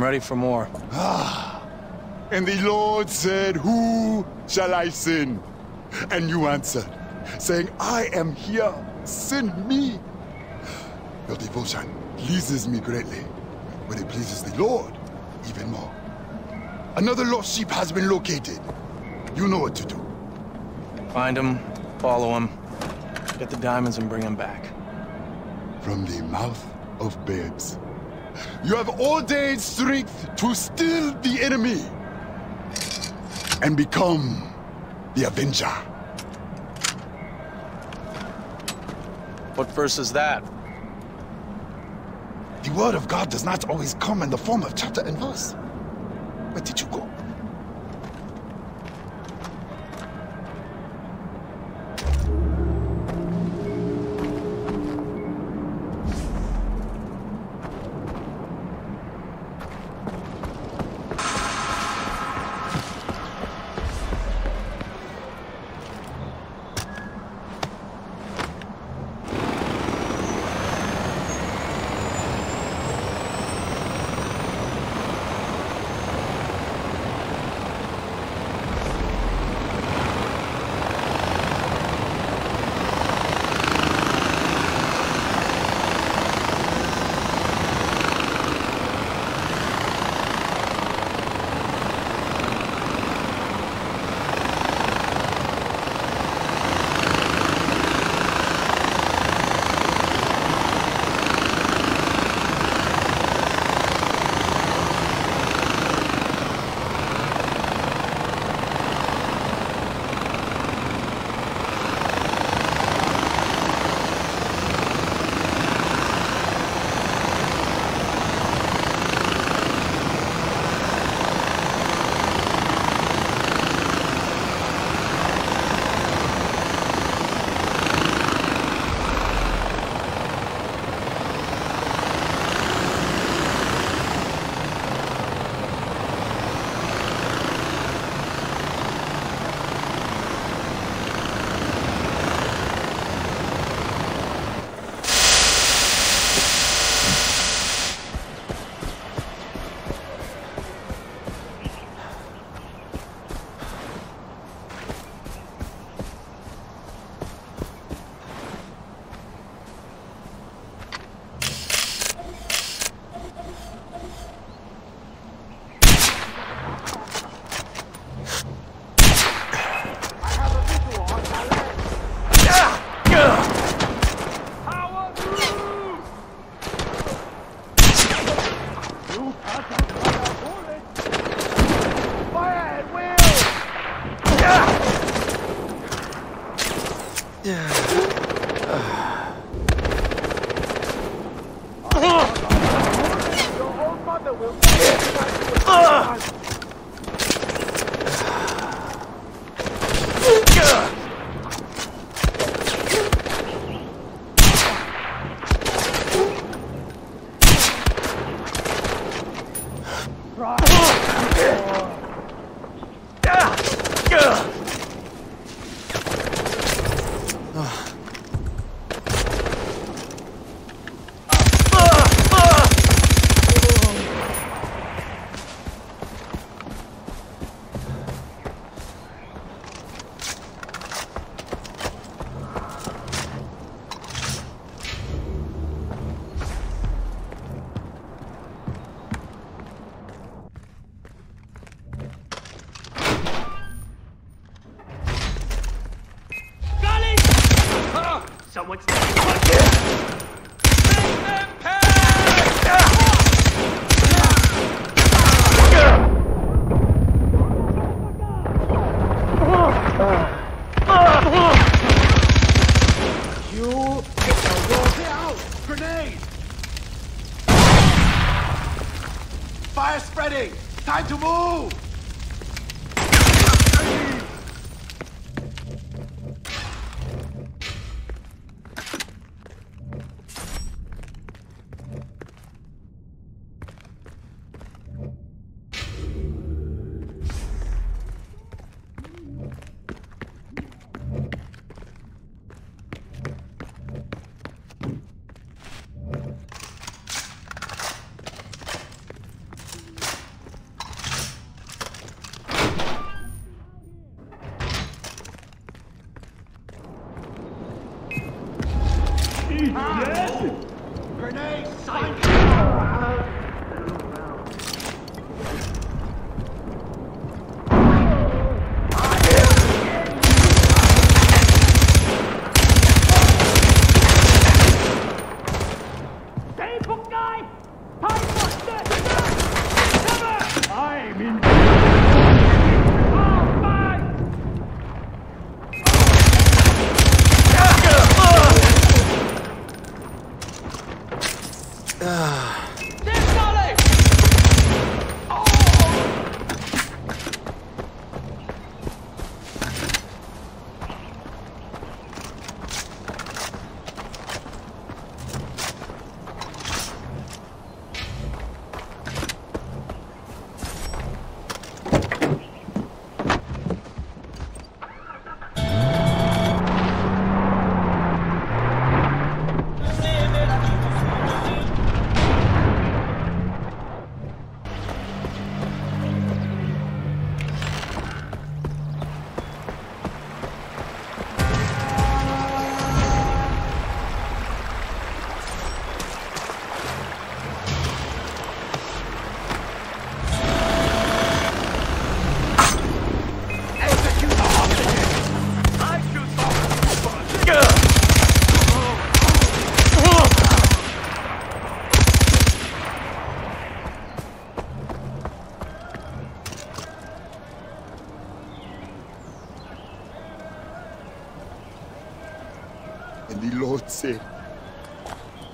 I'm ready for more. And the Lord said, Who shall I send? And you answered, saying, I am here, send me. Your devotion pleases me greatly, but it pleases the Lord even more. Another lost sheep has been located. You know what to do. Find him, follow him, get the diamonds and bring him back. From the mouth of babes. You have ordained strength to still the enemy and become the Avenger. What verse is that? The word of God does not always come in the form of chapter and verse. Where did you go?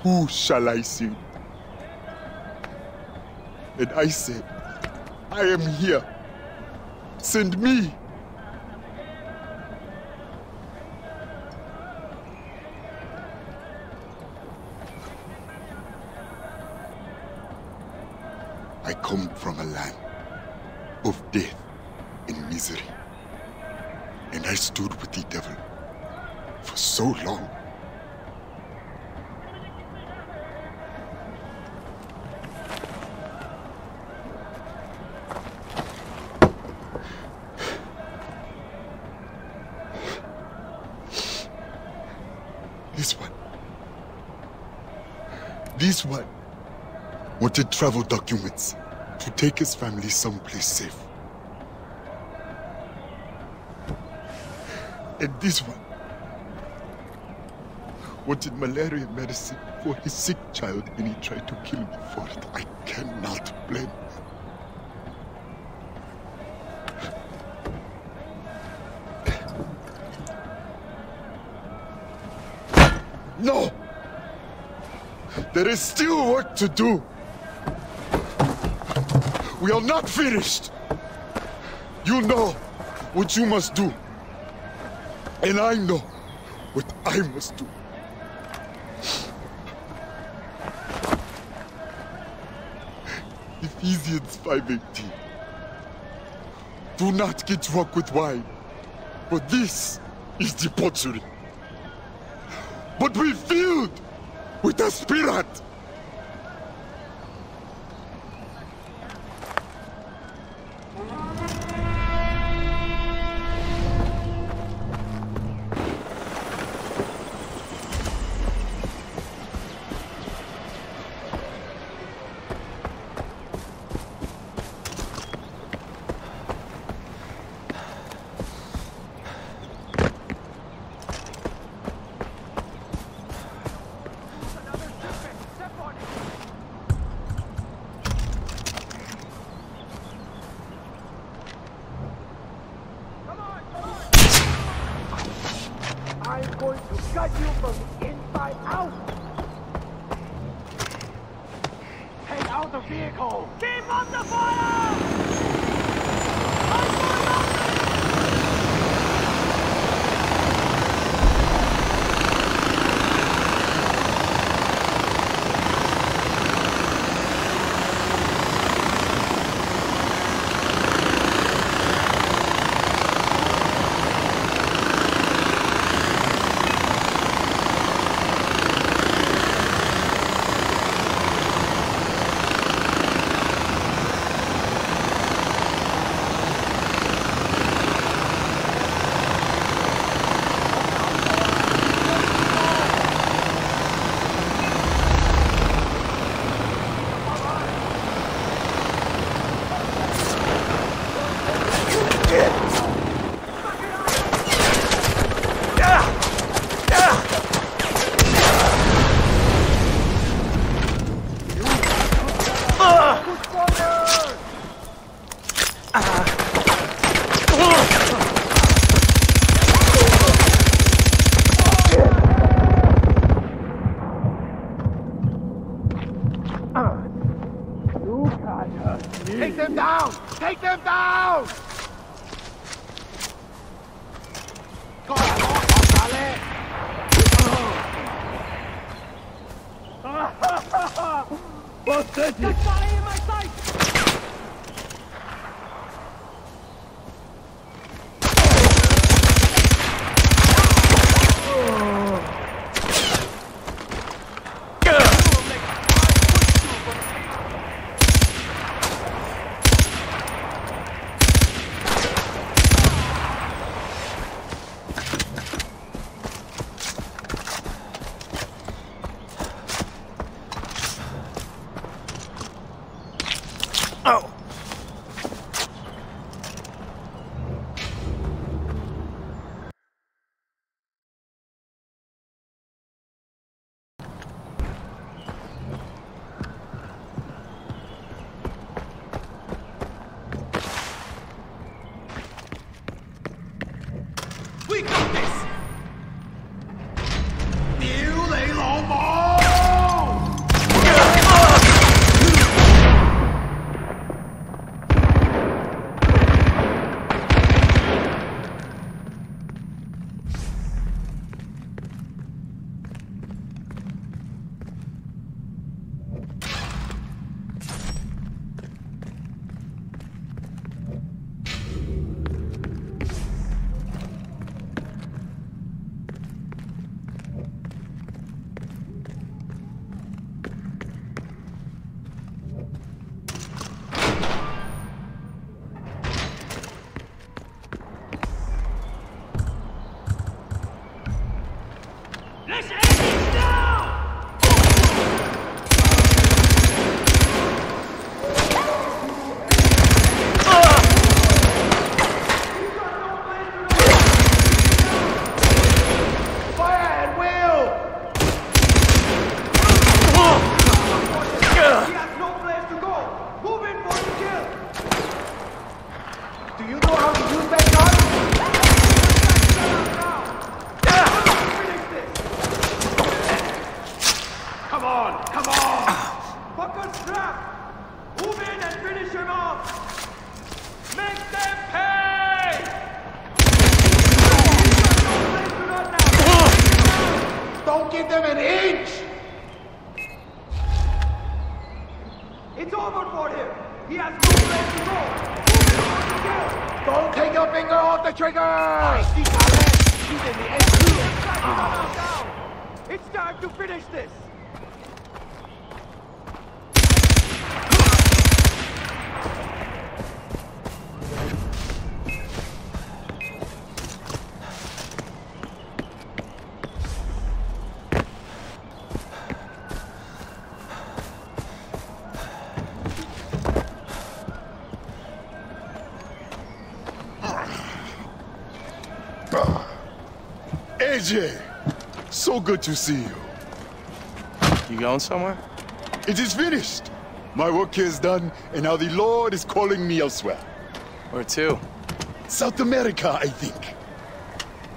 Who shall I send? And I said, I am here. Send me. This one. This one wanted travel documents to take his family someplace safe. And this one wanted malaria medicine for his sick child and he tried to kill me for it. I cannot blame There is still work to do. We are not finished. You know what you must do. And I know what I must do. Ephesians 5.18 Do not get drunk with wine, for this is debauchery. But be filled with the Spirit. Oh! Ajay, so good to see you. You going somewhere? It is finished. My work here is done, and now the Lord is calling me elsewhere. Where to? South America, I think.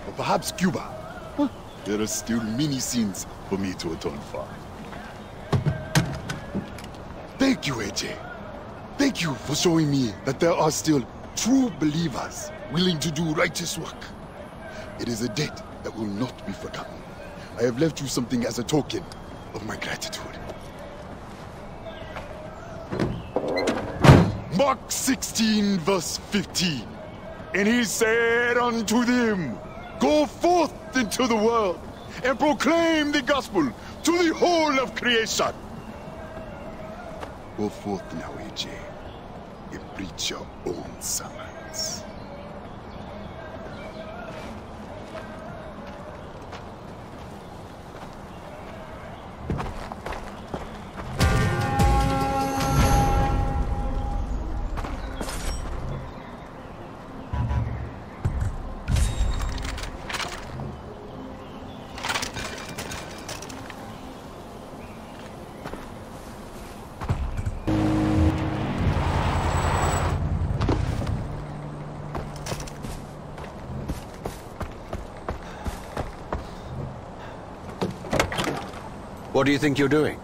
Or perhaps Cuba. There are still many sins for me to atone for. Thank you, Ajay. Thank you for showing me that there are still true believers willing to do righteous work. It is a debt that will not be forgotten. I have left you something as a token of my gratitude. Mark 16, verse 15. And he said unto them, Go forth into the world and proclaim the gospel to the whole of creation. Go forth now, Ajay, and preach your own sermons. What do you think you're doing?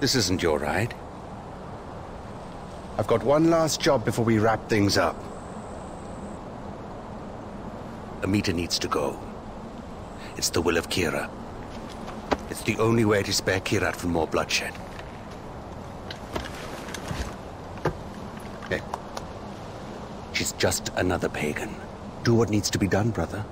This isn't your ride. I've got one last job before we wrap things up. Amita needs to go. It's the will of Kyra. It's the only way to spare Kyrat from more bloodshed. She's just another pagan. Do what needs to be done, brother.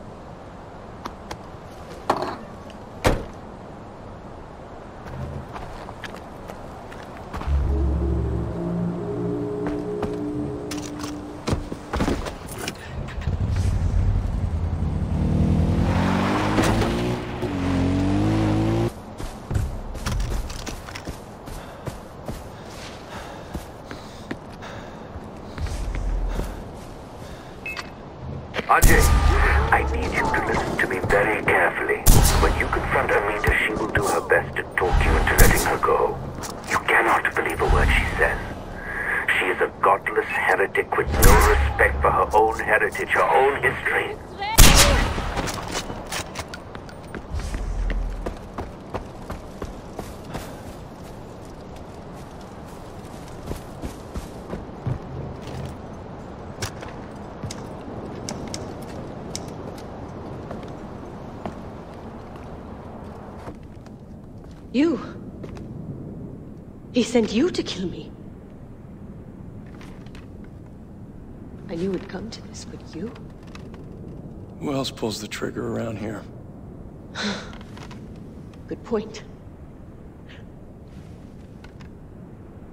Confront Amita, she will do her best to talk you into letting her go. You cannot believe a word she says. She is a godless heretic with no respect for her own heritage, her own history. You. He sent you to kill me. I knew it'd come to this, but you? Who else pulls the trigger around here? Good point.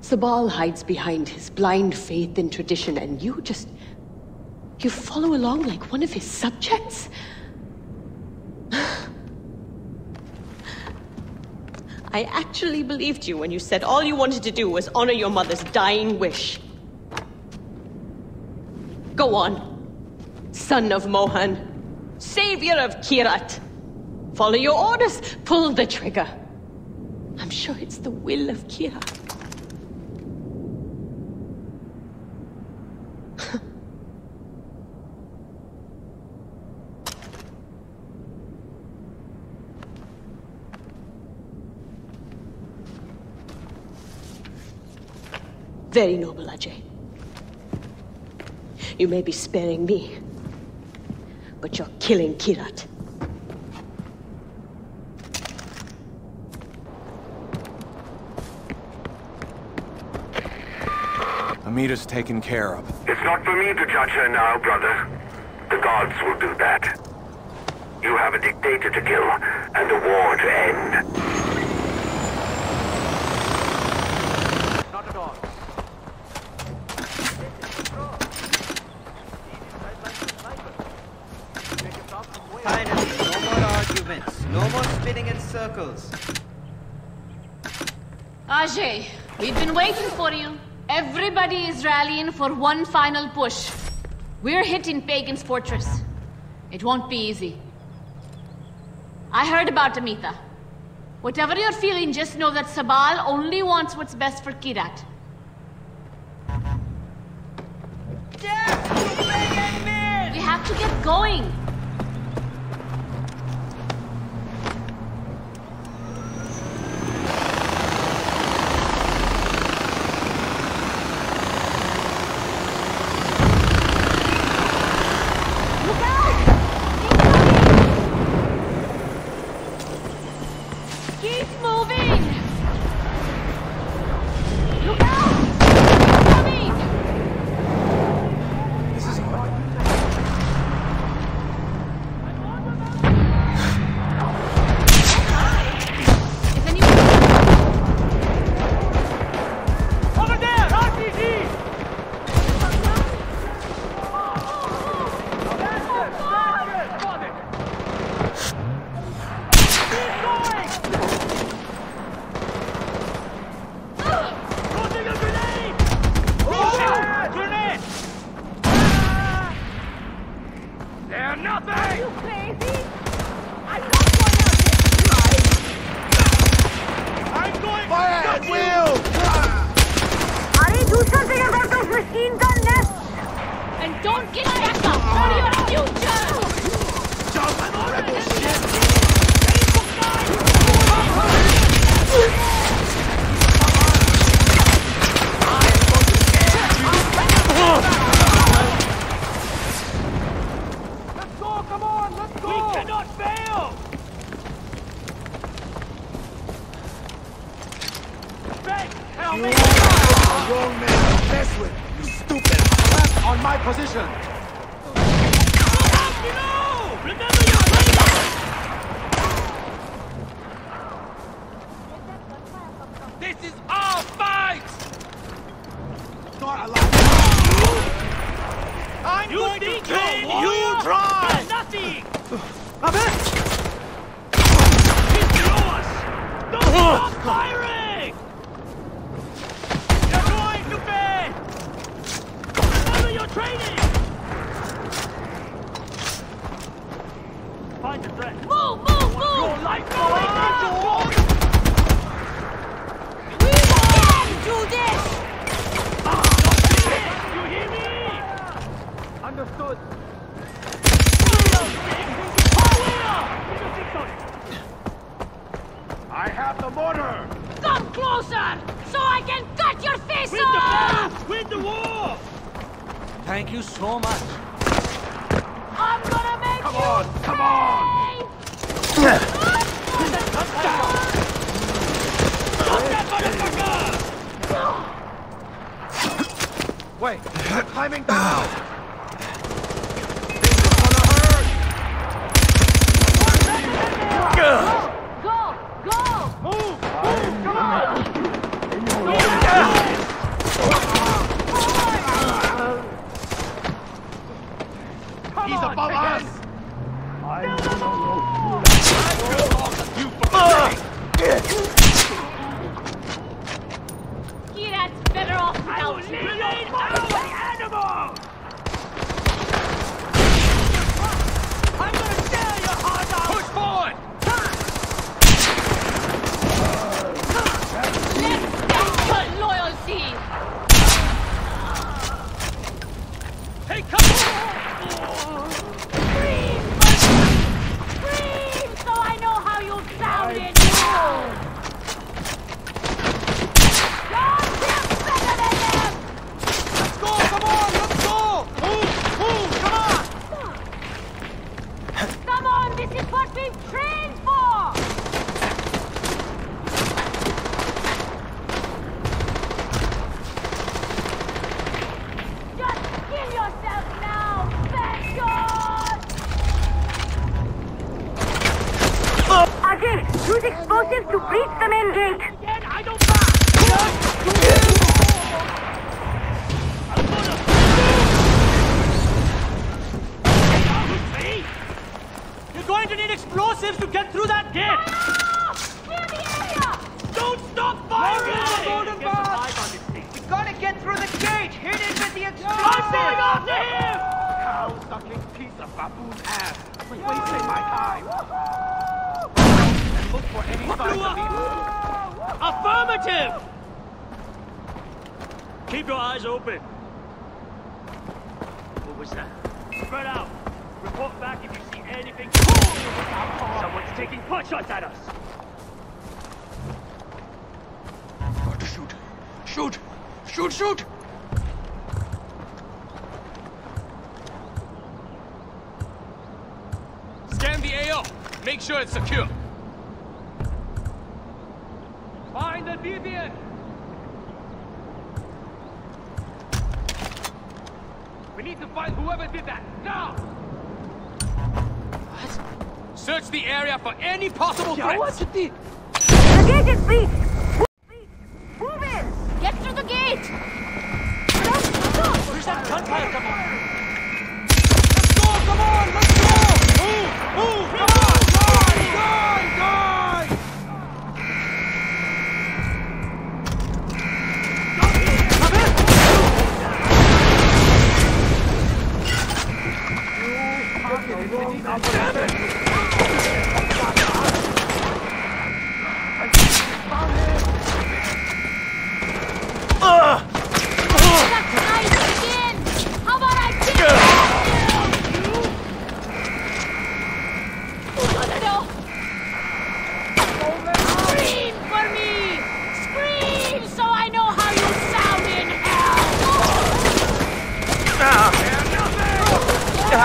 Sabal hides behind his blind faith in tradition, and you just. You follow along like one of his subjects? I actually believed you when you said all you wanted to do was honor your mother's dying wish. Go on, son of Mohan, savior of Kyrat. Follow your orders, pull the trigger. I'm sure it's the will of Kyra. Very noble, Ajay. You may be sparing me, but you're killing Kyrat. Amita's taken care of. It's not for me to judge her now, brother. The gods will do that. You have a dictator to kill and a war to end. Not at all. Finally, no more arguments. No more spinning in circles. Ajay, we've been waiting for you. Everybody is rallying for one final push. We're hitting Pagan's fortress. It won't be easy. I heard about Amita. Whatever you're feeling, just know that Sabal only wants what's best for Kyrat. We have to get going. I have the mortar! Come closer, so I can cut your face Win the off! battle! Win the war! Thank you so much. I'm gonna make Come you on, come on! pay! Wait, they're climbing down! Shoot! Shoot, shoot! Scan the AO. Make sure it's secure. Find the deviant! We need to find whoever did that, now! What? Search the area for any possible threats! What did? The gate is free!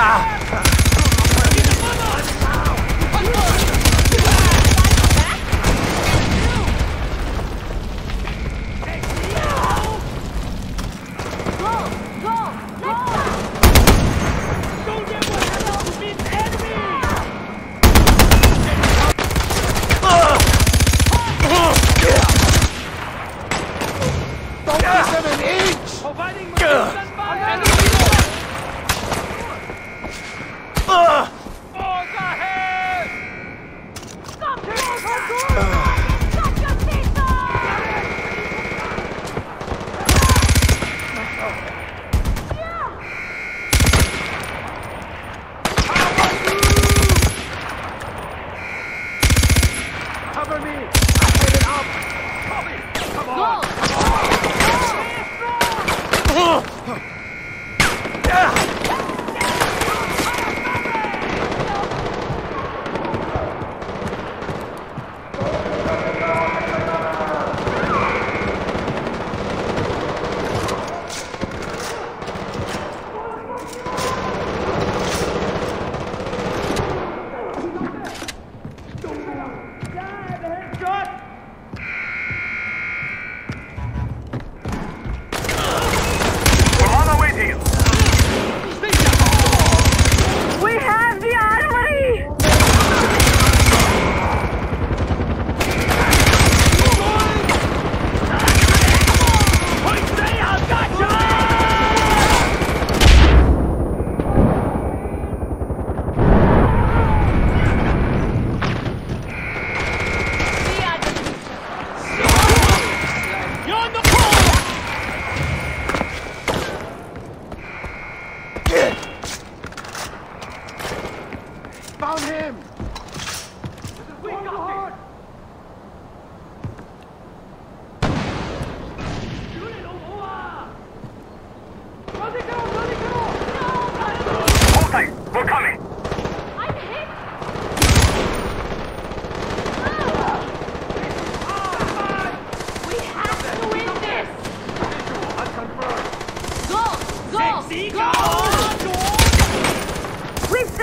Ah!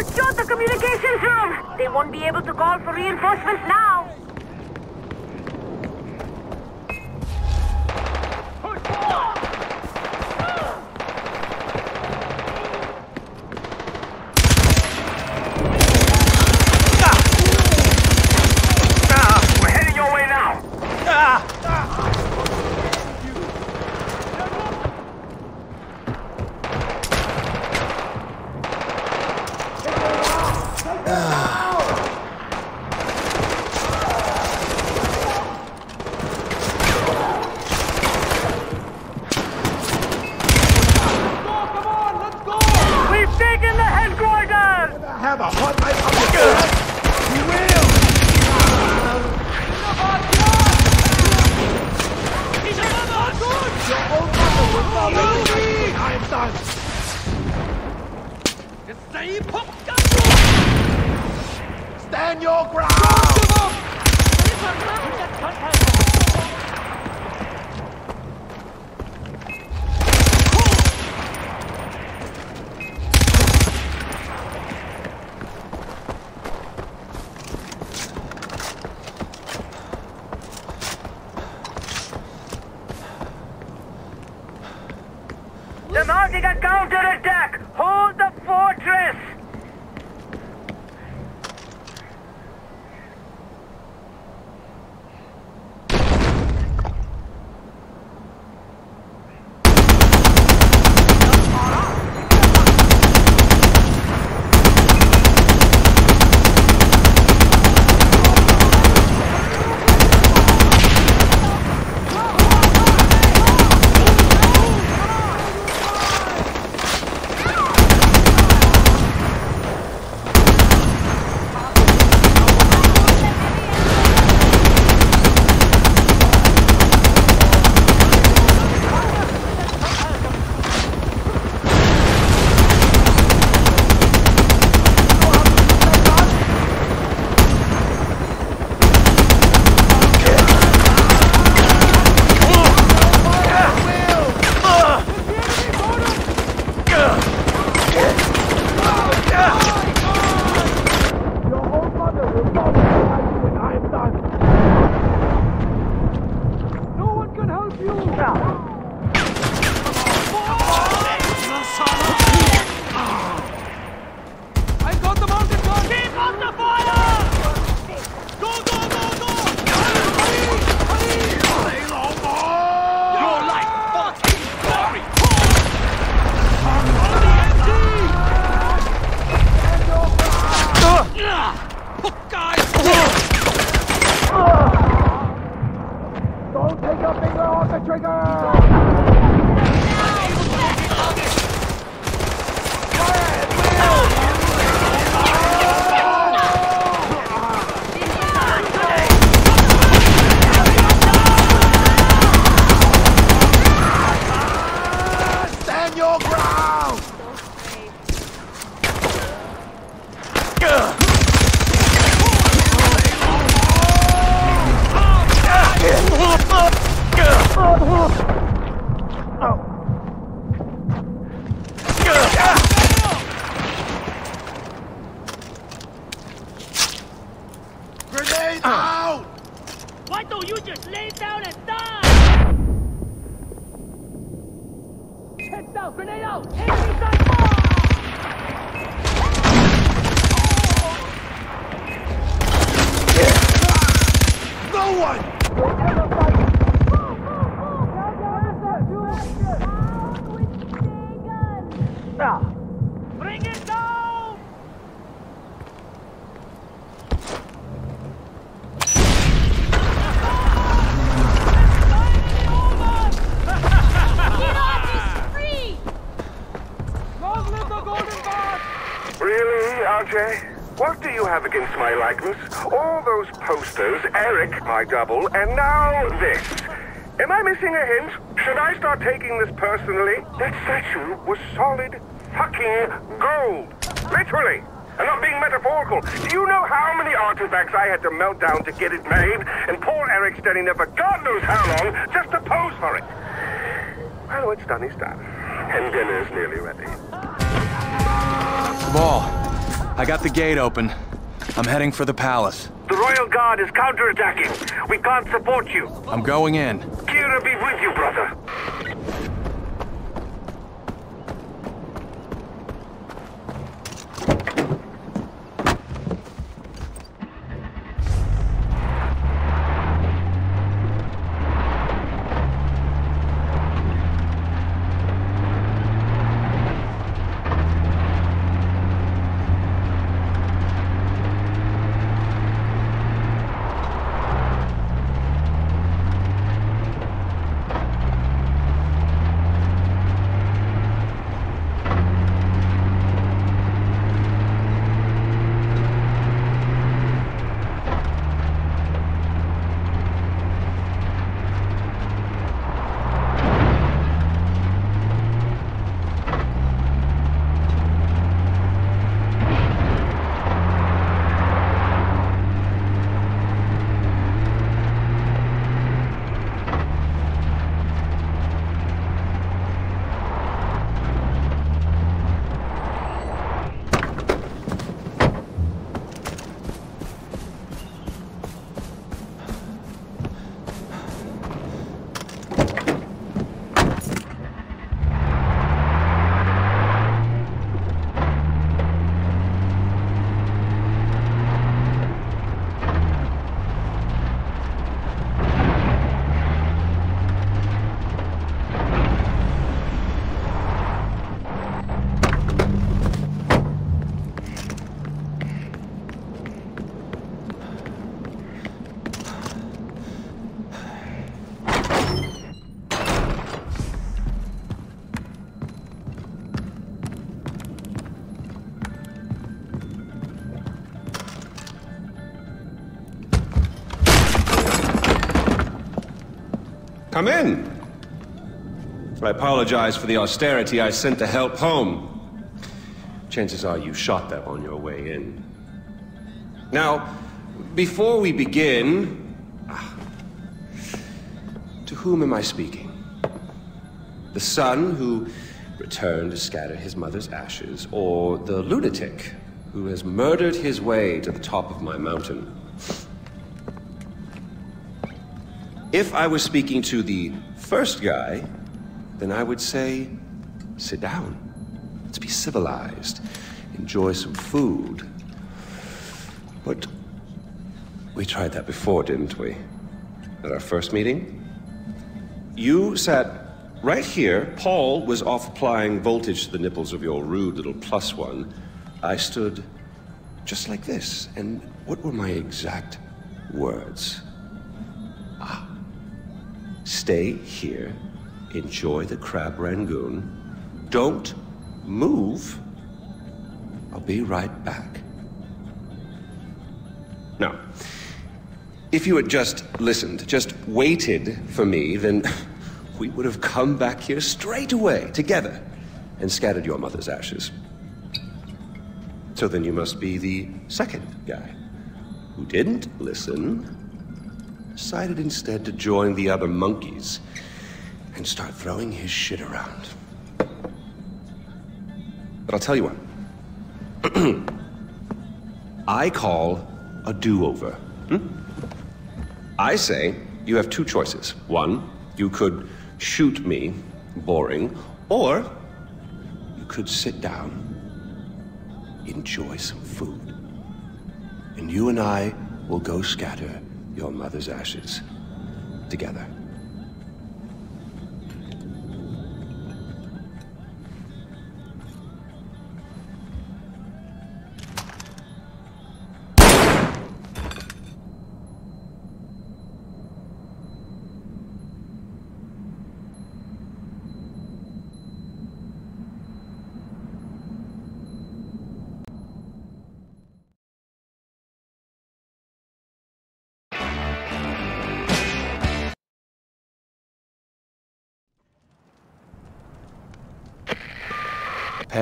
secured the communications room. They won't be able to call for reinforcements now. They're mounting down and die? Heads down, grenade out! Enemy side fire! No one Double, and now this. Am I missing a hint? Should I start taking this personally? That statue was solid fucking gold. Literally. I'm not being metaphorical. Do you know how many artifacts I had to melt down to get it made? And poor Eric standing there for God knows how long just to pose for it. Well, it's done, it's done. And dinner's nearly ready. Sabal, I got the gate open. I'm heading for the palace. The Royal Guard is counterattacking. We can't support you. I'm going in. Kyra be with you, brother. Come in. I apologize for the austerity I sent to help home. Chances are you shot them on your way in. Now, before we begin, to whom am I speaking? The son who returned to scatter his mother's ashes, or the lunatic who has murdered his way to the top of my mountain? If I was speaking to the first guy, then I would say, sit down. Let's be civilized. Enjoy some food. But we tried that before, didn't we? At our first meeting? You sat right here. Paul was off applying voltage to the nipples of your rude little plus one. I stood just like this. And what were my exact words? Stay here. Enjoy the crab rangoon. Don't move. I'll be right back. Now, if you had just listened, just waited for me, then we would have come back here straight away, together, and scattered your mother's ashes. So then you must be the second guy, who didn't listen, decided instead to join the other monkeys and start throwing his shit around. But I'll tell you what. I call a do-over. Hmm? I say you have two choices. One, you could shoot me, boring, or you could sit down, enjoy some food, and you and I will go scatter your mother's ashes together.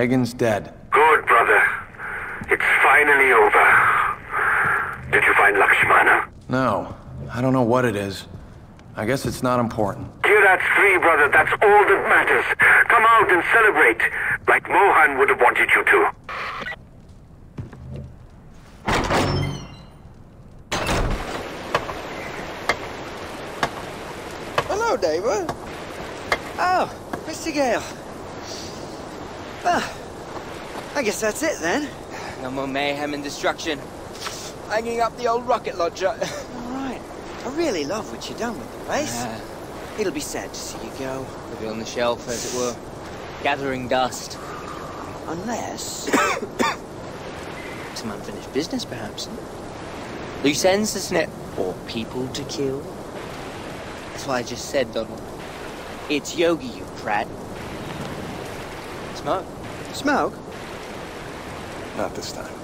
Pagan's dead. Good, brother. It's finally over. Did you find Lakshmana? No, I don't know what it is. I guess it's not important. Kyrat's free, brother. That's all that matters. Come out and celebrate, like Mohan would have wanted you to. Hello, David. Oh, Mr. Ghale. Well, I guess that's it then. No more mayhem and destruction. Hanging up the old rocket launcher. All right. I really love what you've done with the place. Uh, It'll be sad to see you go. It'll be on the shelf, as it were. Gathering dust. Unless... Some unfinished business, perhaps. Loose ends, isn't it? Or people to kill. That's what I just said, Donald. It's Yogi, you prat. Smoke? Smoke? Not this time.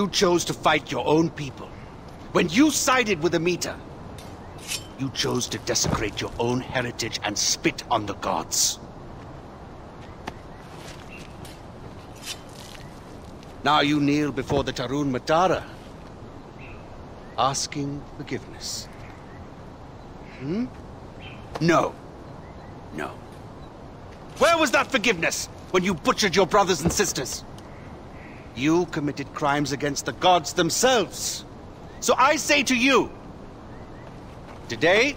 You chose to fight your own people. When you sided with Amita, you chose to desecrate your own heritage and spit on the gods. Now you kneel before the Tarun Matara, asking forgiveness. Hmm? No. No. Where was that forgiveness when you butchered your brothers and sisters? You committed crimes against the gods themselves. So I say to you, today,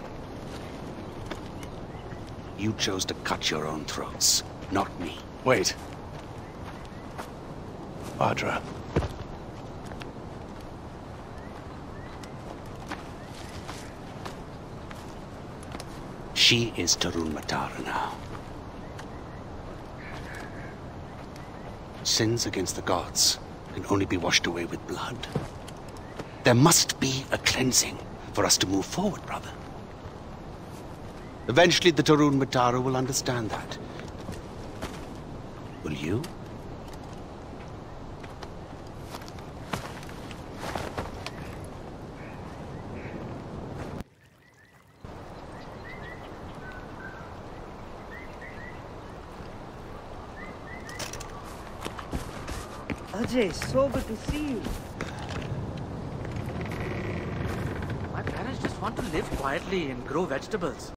you chose to cut your own throats, not me. Wait. Bhadra. She is Tarun Matara now. Sins against the gods can only be washed away with blood. There must be a cleansing for us to move forward, brother. Eventually, the Tarun Matara will understand that. Will you? Ajay, so good to see you. My parents just want to live quietly and grow vegetables.